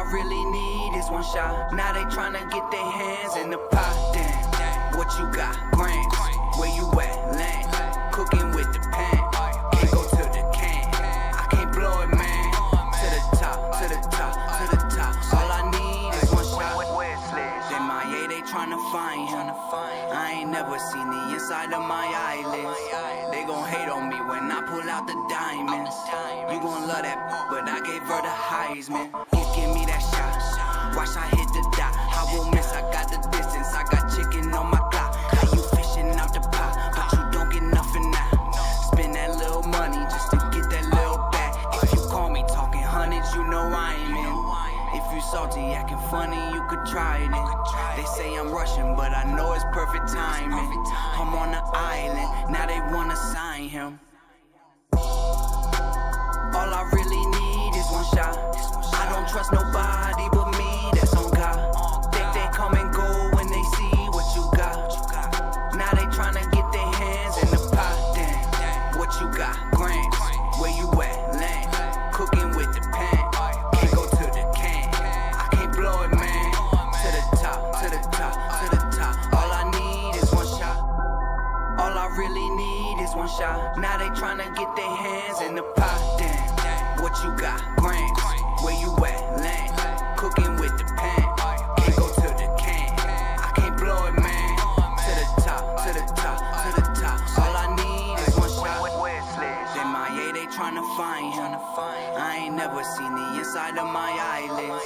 I really need is one shot. Now they tryna get their hands in the pot. What you got? Grams. Where you at? Land. Cooking with the pan. Can't go to the can. I can't blow it, man. To the top, to the top, to the top. All I need is one shot. Then my yeah, they tryna find him. I ain't never seen the inside of my eyelids. They gon' hate on me when I pull out the diamonds. You gon' love that, but I gave her the Heisman. The distance. I got chicken on my clock. How you fishing out the pot, but you don't get nothing now. Spend that little money just to get that little back. If you call me talking hundreds, you know I ain't in. If you salty, acting funny, you could try it. They say I'm rushing, but I know it's perfect timing. I'm on the island, really need is one shot. Now they tryna get their hands in the pot. Damn, what you got? Grams. Where you at? Land. Cooking with the pan. Can't go to the can. I can't blow it, man. To the top, to the top, to the top. All I need is one shot. Then my yeah, they tryna find him. I ain't never seen the inside of my eyelids.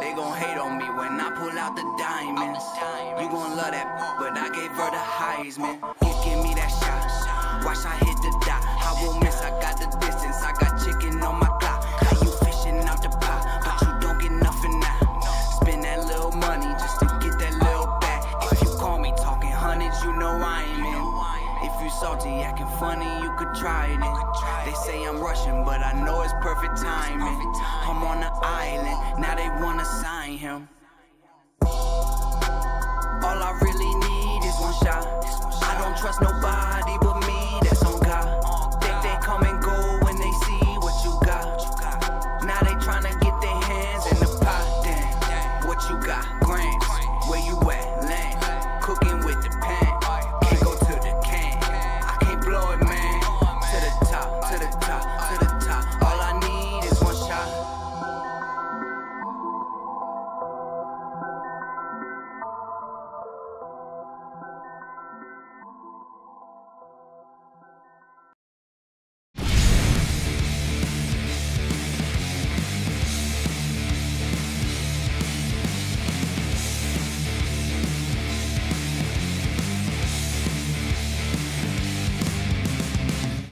They gon' hate on me when I pull out the diamonds. You gon' love that, but I gave her the Heisman. Give, me that shot. Watch I hit the dot. I won't miss. I got the distance. I got chicken on my clock. How you fishing out the pot, but you don't get nothing now. Spend that little money just to get that little back. If you call me talking hundreds, you know I ain't in. If you salty, acting funny, you could try it. They say I'm rushing, but I know it's perfect timing. I'm on the island, now they wanna sign him. Trust nobody